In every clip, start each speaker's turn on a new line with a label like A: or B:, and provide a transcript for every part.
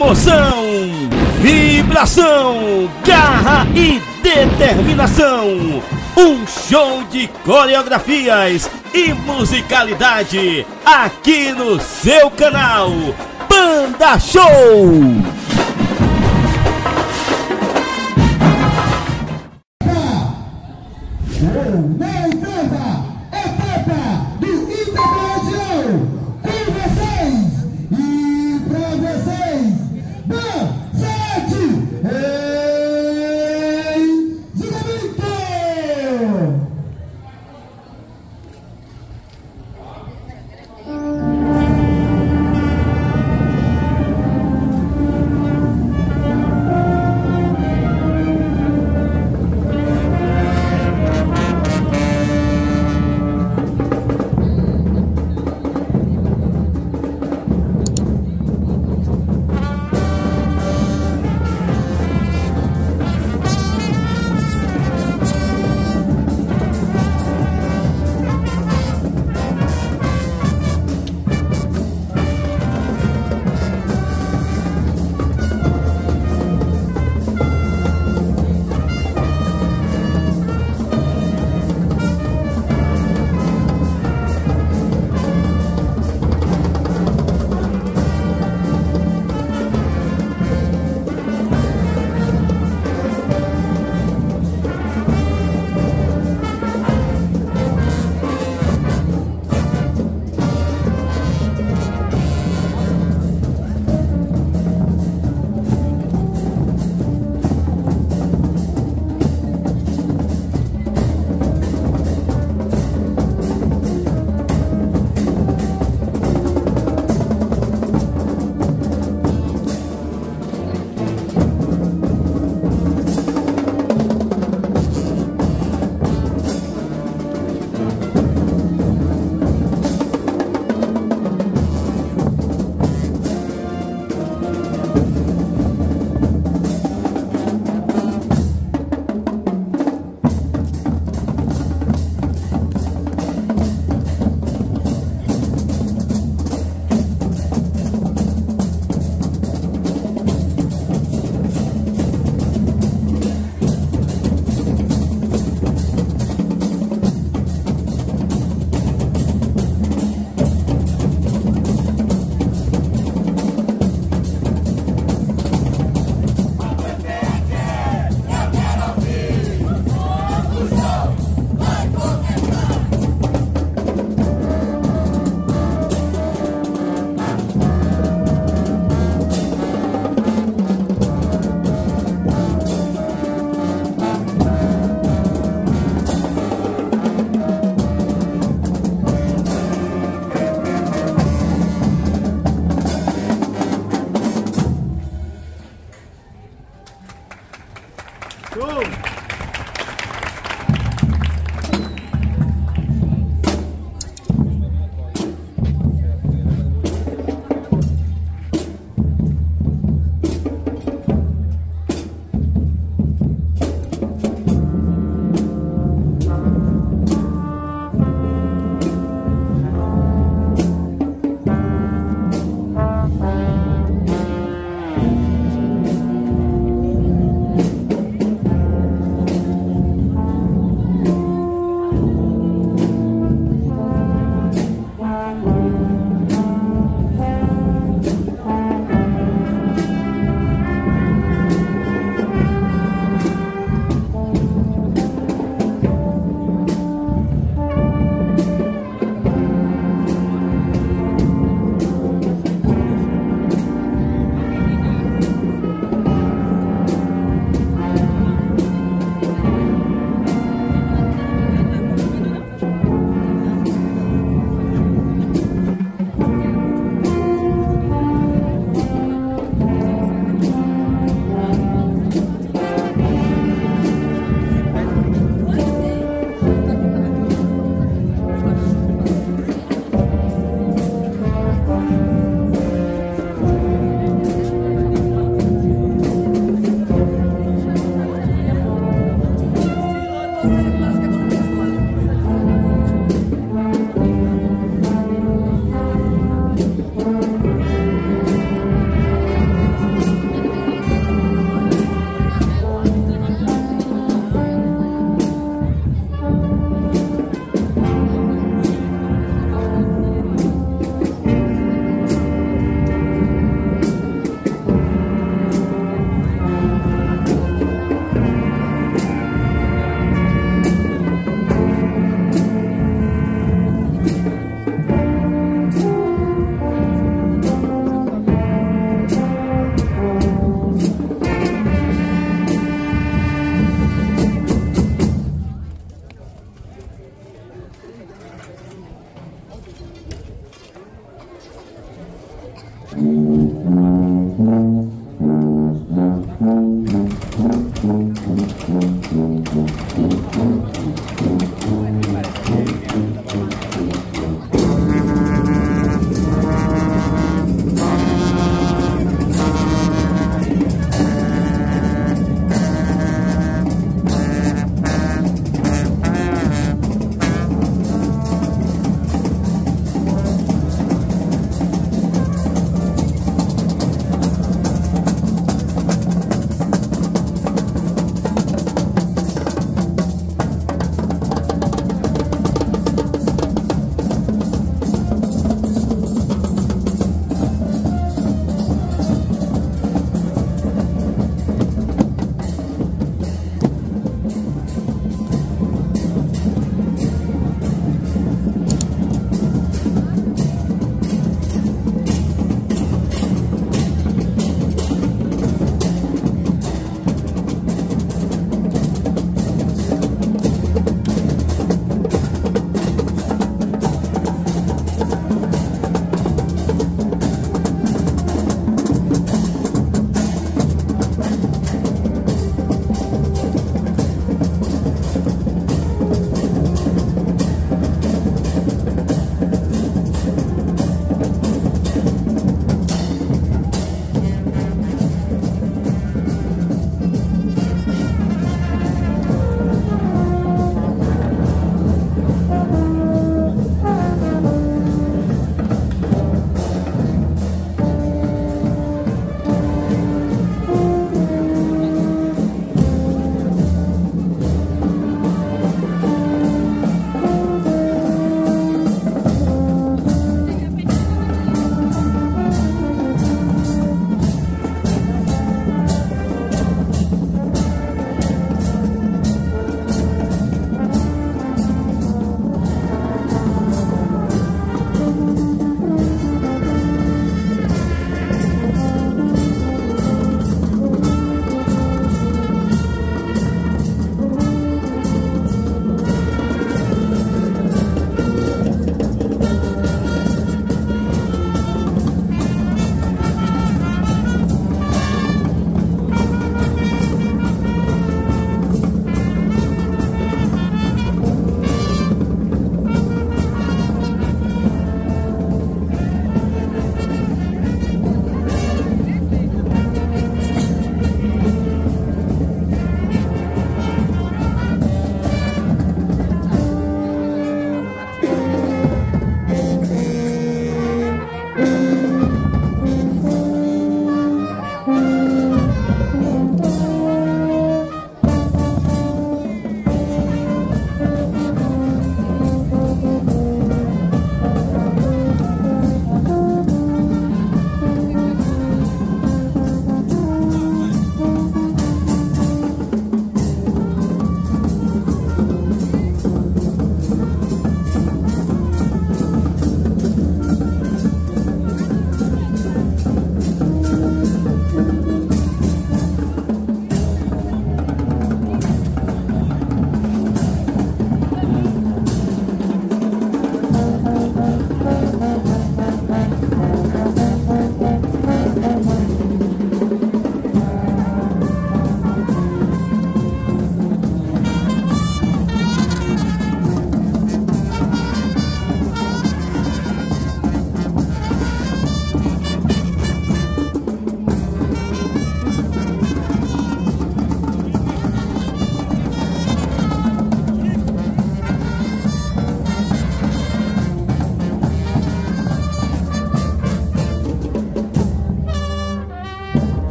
A: Emoção, vibração, garra e determinação. Um show de coreografias e musicalidade aqui no seu canal Banda Show.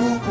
B: Ooh.